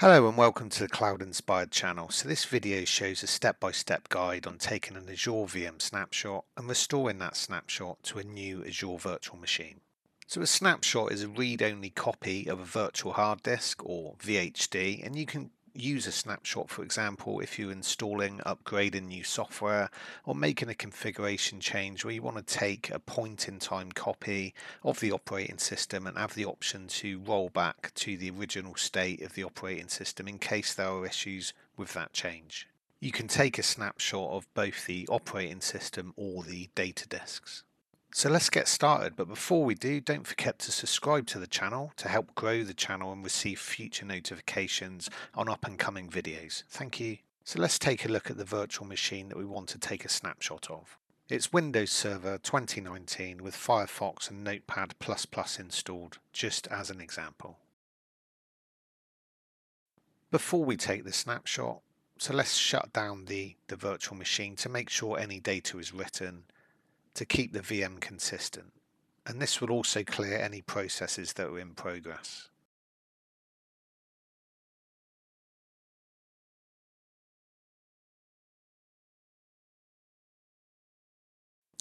Hello and welcome to the Cloud Inspired channel. So this video shows a step-by-step -step guide on taking an Azure VM snapshot and restoring that snapshot to a new Azure virtual machine. So a snapshot is a read-only copy of a virtual hard disk or VHD and you can use a snapshot, for example, if you're installing, upgrading new software, or making a configuration change where you want to take a point in time copy of the operating system and have the option to roll back to the original state of the operating system in case there are issues with that change. You can take a snapshot of both the operating system or the data disks. So let's get started, but before we do, don't forget to subscribe to the channel to help grow the channel and receive future notifications on up and coming videos. Thank you. So let's take a look at the virtual machine that we want to take a snapshot of. It's Windows Server 2019 with Firefox and Notepad++ installed, just as an example. Before we take the snapshot, so let's shut down the, the virtual machine to make sure any data is written to keep the VM consistent. And this will also clear any processes that are in progress.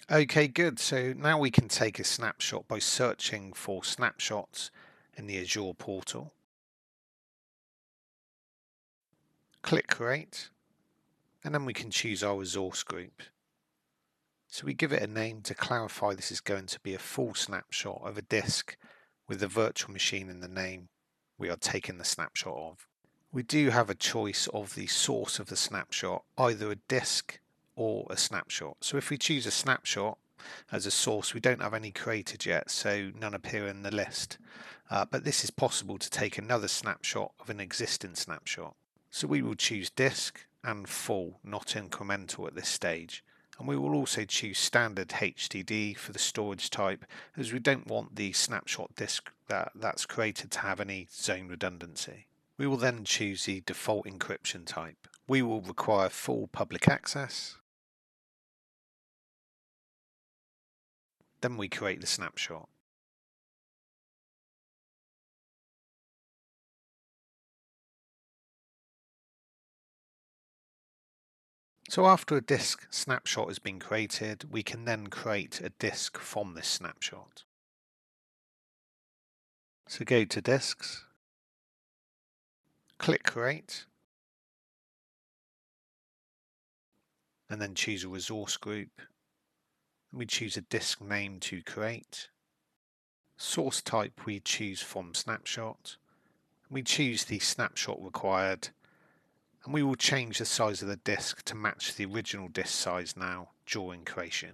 Okay, good. So now we can take a snapshot by searching for snapshots in the Azure portal. Click Create, and then we can choose our resource group. So we give it a name to clarify this is going to be a full snapshot of a disk with the virtual machine in the name we are taking the snapshot of. We do have a choice of the source of the snapshot, either a disk or a snapshot. So if we choose a snapshot as a source, we don't have any created yet, so none appear in the list. Uh, but this is possible to take another snapshot of an existing snapshot. So we will choose disk and full, not incremental at this stage and we will also choose standard HDD for the storage type as we don't want the snapshot disk that, that's created to have any zone redundancy. We will then choose the default encryption type. We will require full public access. Then we create the snapshot. So after a disk snapshot has been created, we can then create a disk from this snapshot. So go to disks, click create, and then choose a resource group. We choose a disk name to create. Source type we choose from snapshot. We choose the snapshot required and we will change the size of the disk to match the original disk size now during creation.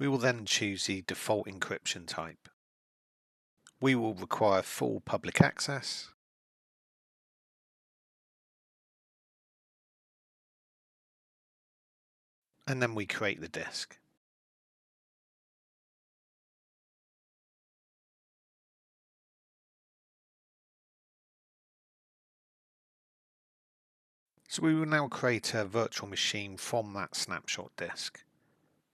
We will then choose the default encryption type. We will require full public access and then we create the disk. So we will now create a virtual machine from that snapshot disk.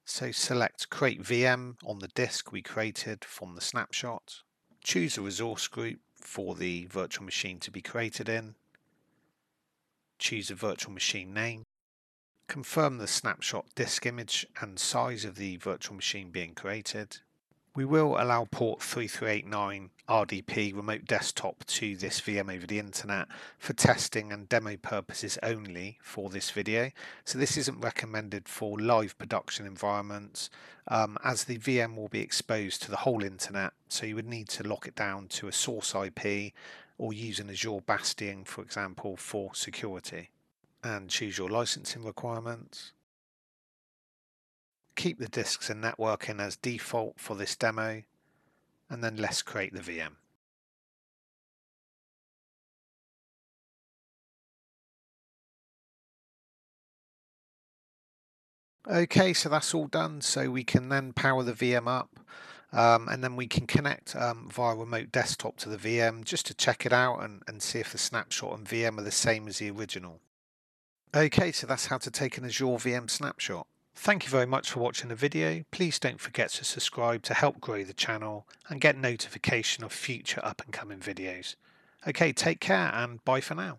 So select Create VM on the disk we created from the snapshot. Choose a resource group for the virtual machine to be created in. Choose a virtual machine name confirm the snapshot disk image and size of the virtual machine being created. We will allow port 3389 RDP remote desktop to this VM over the internet for testing and demo purposes only for this video. So this isn't recommended for live production environments um, as the VM will be exposed to the whole internet. So you would need to lock it down to a source IP or use an Azure Bastion, for example, for security and choose your licensing requirements. Keep the disks and networking as default for this demo, and then let's create the VM. Okay, so that's all done. So we can then power the VM up Um, and then we can connect um, via remote desktop to the VM just to check it out and, and see if the snapshot and VM are the same as the original. Okay, so that's how to take an Azure VM snapshot. Thank you very much for watching the video. Please don't forget to subscribe to help grow the channel and get notification of future up and coming videos. Okay, take care and bye for now.